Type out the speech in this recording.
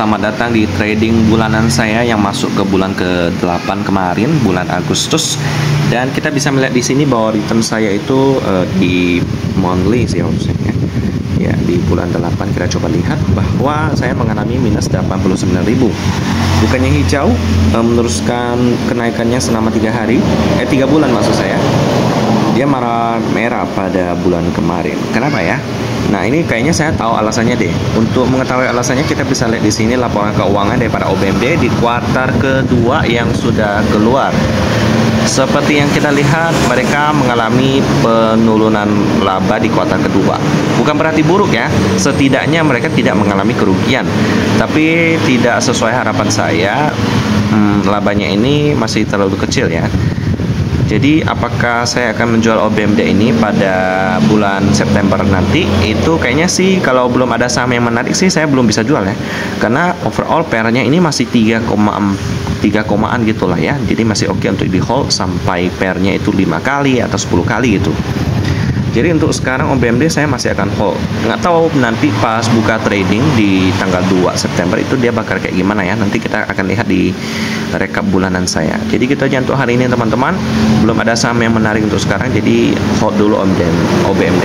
selamat datang di trading bulanan saya yang masuk ke bulan ke-8 kemarin, bulan Agustus. Dan kita bisa melihat di sini bahwa return saya itu uh, di monthly sih maksudnya. Ya, di bulan 8 kita coba lihat bahwa saya mengalami minus 89.000. Bukannya hijau uh, meneruskan kenaikannya selama tiga hari, eh tiga bulan maksud saya. Dia marah merah pada bulan kemarin. Kenapa ya? Nah ini kayaknya saya tahu alasannya deh. Untuk mengetahui alasannya kita bisa lihat di sini laporan keuangan daripada OBMD di kuartal kedua yang sudah keluar. Seperti yang kita lihat, mereka mengalami penurunan laba di kuartal kedua. Bukan berarti buruk ya, setidaknya mereka tidak mengalami kerugian. Tapi tidak sesuai harapan saya, hmm, labanya ini masih terlalu kecil ya. Jadi apakah saya akan menjual OBMD ini pada bulan September nanti? Itu kayaknya sih kalau belum ada saham yang menarik sih saya belum bisa jual ya. Karena overall pairnya ini masih 3, 3 komaan gitulah ya. Jadi masih oke okay untuk di hold sampai pairnya itu 5 kali atau 10 kali gitu. Jadi untuk sekarang OBMD saya masih akan hold. Nggak tahu nanti pas buka trading di tanggal 2 September itu dia bakal kayak gimana ya. Nanti kita akan lihat di rekap bulanan saya. Jadi kita untuk hari ini teman-teman belum ada saham yang menarik untuk sekarang. Jadi hold dulu OBMD.